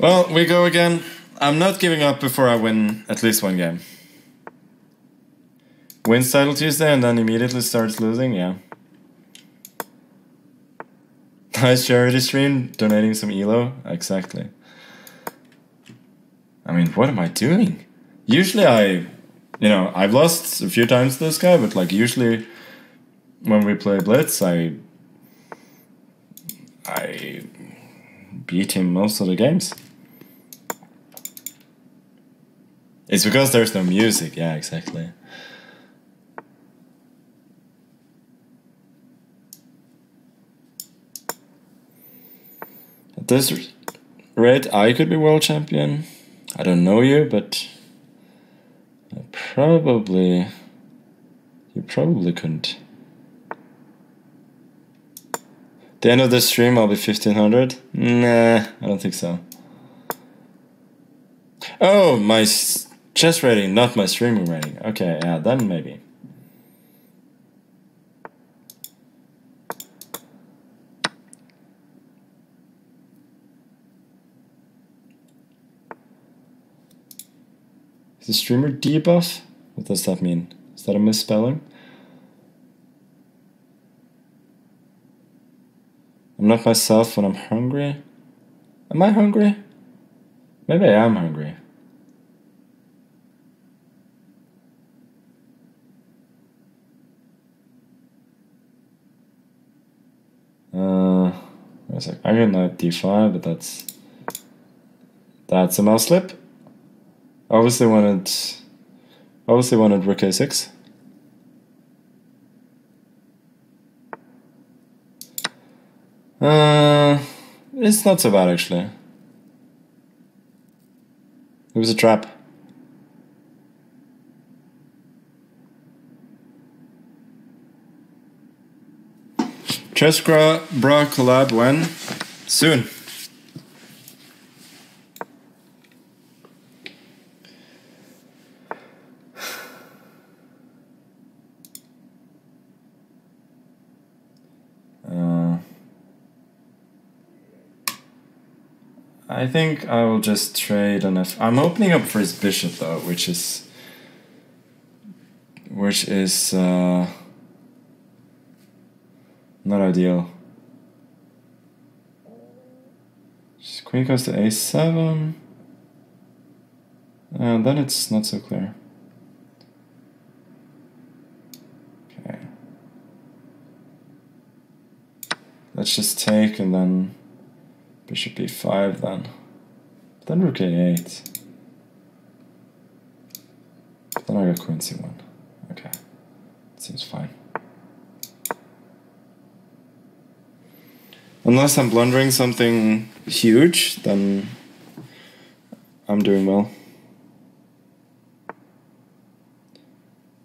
Well, we go again. I'm not giving up before I win at least one game. Wins title Tuesday and then immediately starts losing, yeah. Nice charity stream, donating some ELO. Exactly. I mean, what am I doing? Usually I, you know, I've lost a few times to this guy, but like usually when we play Blitz, I, I beat him most of the games. It's because there's no music, yeah, exactly. At this rate, I could be world champion. I don't know you, but I probably you probably couldn't. The end of the stream, I'll be 1500. Nah, I don't think so. Oh, my chess rating, not my streaming rating. Okay, yeah, then maybe. Is the streamer debuff? What does that mean? Is that a misspelling? I'm not myself when I'm hungry. Am I hungry? Maybe I am hungry. Uh, a I got knight d5, but that's that's a mouse slip. Obviously wanted obviously wanted rook a6. Uh, it's not so bad actually. It was a trap. Chessbrah Bra collab when? Soon. Uh, I think I will just trade on F. I'm opening up for his bishop though, which is which is uh, not ideal. Just queen goes to a7. And uh, then it's not so clear. Okay. Let's just take and then bishop b5 then. Then rook a8. Then I got queen c1. Okay. Seems fine. Unless I'm blundering something huge, then I'm doing well.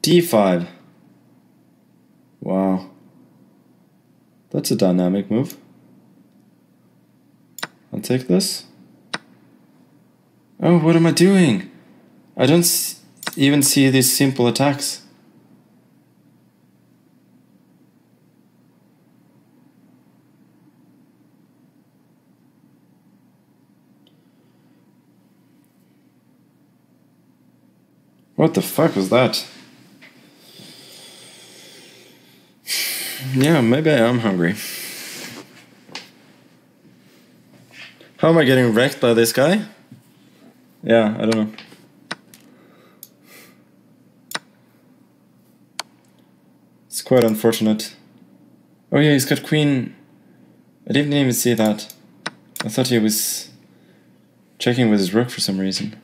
d5. Wow. That's a dynamic move. I'll take this. Oh, what am I doing? I don't even see these simple attacks. What the fuck was that? Yeah, maybe I am hungry. How am I getting wrecked by this guy? Yeah, I don't know. It's quite unfortunate. Oh yeah, he's got queen. I didn't even see that. I thought he was checking with his rook for some reason.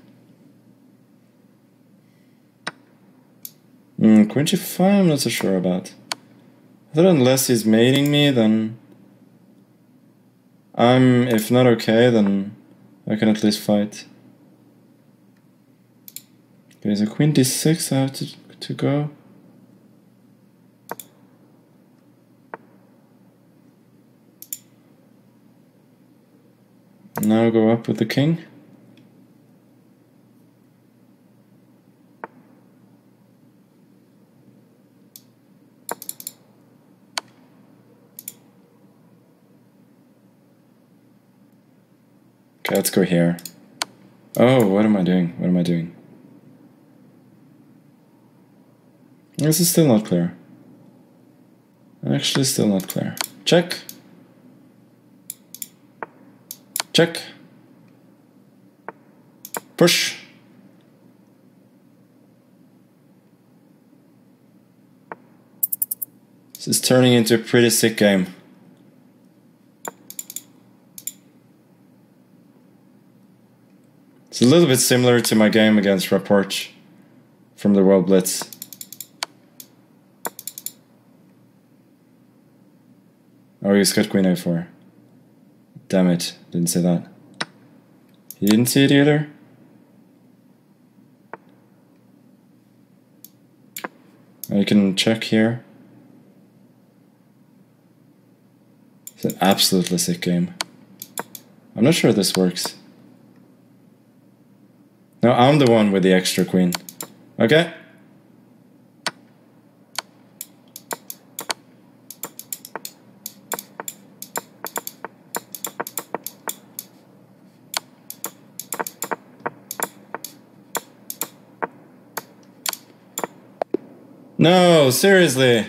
Mm, queen g5 I'm not so sure about. I thought unless he's mating me, then I'm, if not okay, then I can at least fight. Okay, so queen d6 I have to, to go. Now go up with the king. Let's go here. Oh, what am I doing? What am I doing? This is still not clear. Actually, still not clear. Check. Check. Push. This is turning into a pretty sick game. It's a little bit similar to my game against Rapport from the World Blitz. Oh, he's got queen a4. Damn it, didn't say that. He didn't see it either? Oh, I can check here. It's an absolutely sick game. I'm not sure this works. No, I'm the one with the extra queen. Okay? No, seriously.